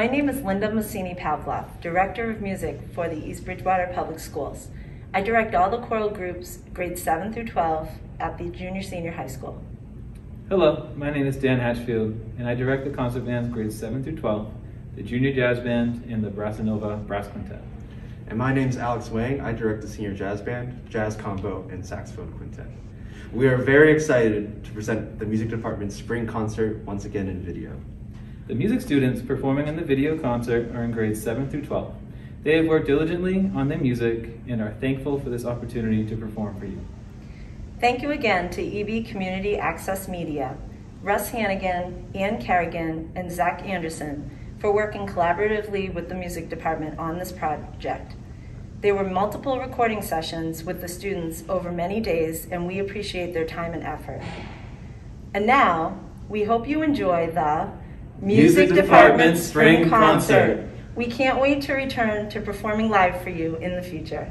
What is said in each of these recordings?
My name is Linda Mussini Pavlov, Director of Music for the East Bridgewater Public Schools. I direct all the choral groups, grades 7 through 12, at the junior senior high school. Hello, my name is Dan Hatchfield, and I direct the concert bands grades 7 through 12, the junior jazz band, and the Brass Nova Brass Quintet. And my name is Alex Wang. I direct the senior jazz band, jazz combo, and saxophone quintet. We are very excited to present the music department's spring concert once again in video. The music students performing in the video concert are in grades 7 through 12. They have worked diligently on their music and are thankful for this opportunity to perform for you. Thank you again to EB Community Access Media, Russ Hannigan, Ann Carrigan, and Zach Anderson for working collaboratively with the music department on this project. There were multiple recording sessions with the students over many days, and we appreciate their time and effort. And now, we hope you enjoy the Music Department Spring Concert. We can't wait to return to performing live for you in the future.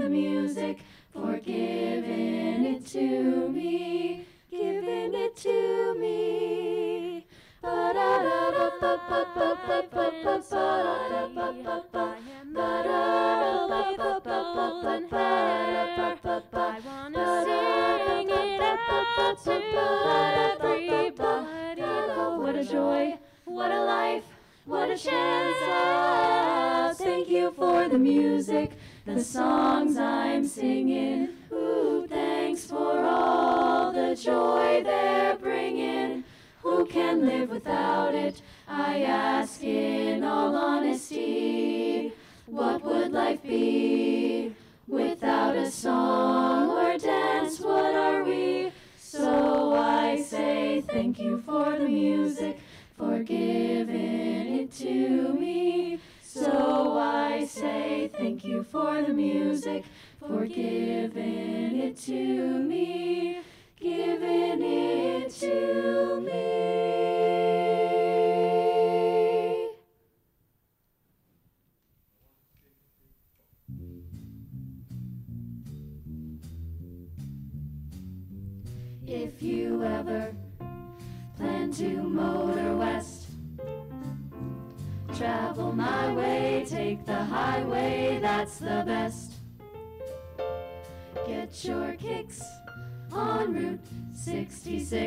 The music, for giving it to me, giving it to me. I wanna it out to everybody. What a joy, what a life, what a chance. Thank you for the music, the songs the music, for giving it to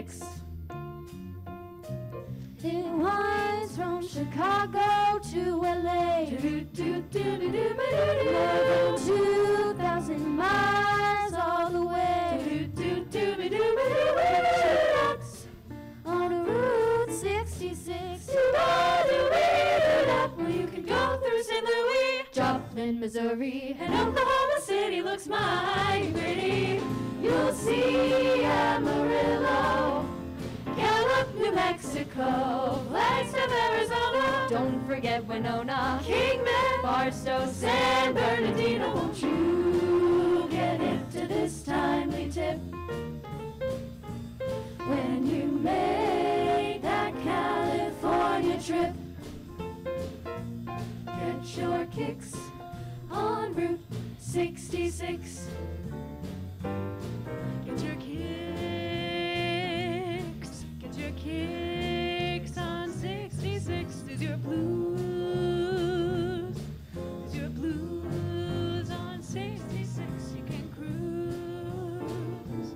66. It winds from Chicago to LA. More than 2,000 miles all the way. Trucks on Route 66. Well, you can go through St. Louis, Joplin, Missouri, and Oklahoma City looks mighty pretty. You'll see Amarillo. Gallup, New Mexico, Flagstaff, Arizona. Don't forget Winona, Kingman, Barstow, San Bernardino. Won't you get hip to this timely tip? When you make that California trip, get your kicks on Route 66. Kicks on 66. is your blues, Is your blues on 66. You can cruise,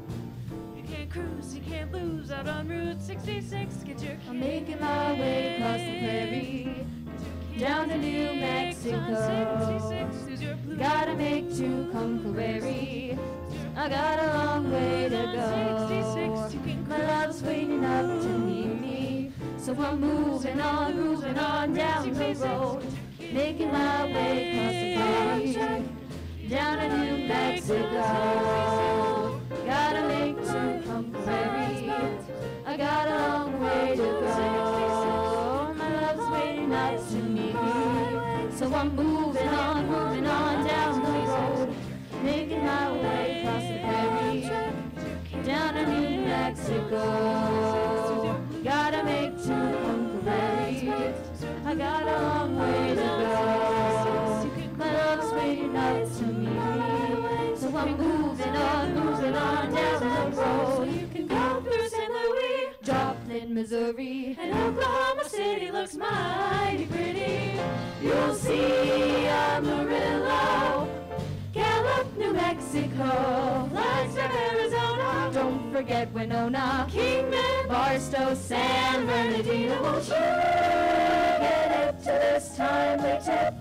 you can't cruise, you can't lose out on Route 66. Get your. I'm making my way across the prairie, down to New Mexico. Gotta make Tucumcari. Prairie. I got a long way to go. My love's waiting up to meet me. So I'm moving on, moving on down the road. Making my way across the prairie. Down to New Mexico. Gotta make Tucumcari. I got a long way to go. I'm moving on, moving on down the road. Making my way across the prairie. Down to New Mexico. Gotta make Tucumcari. I got a long way Missouri, and Oklahoma City looks mighty pretty. You'll see Amarillo, Gallup, New Mexico, Flagstaff, Arizona. Don't forget Winona, Kingman, Barstow, San Bernardino. Won't you get hip to this timely tip?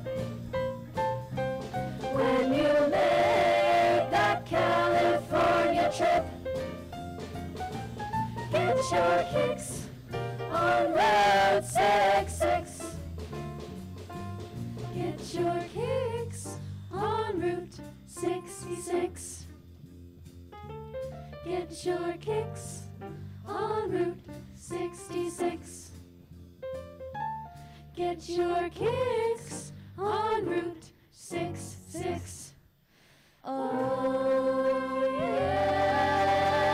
When you make that California trip, get your kicks on Route 66. Get your kicks on Route 66. Get your kicks on Route 66. Get your kicks on Route 66. Oh, yeah.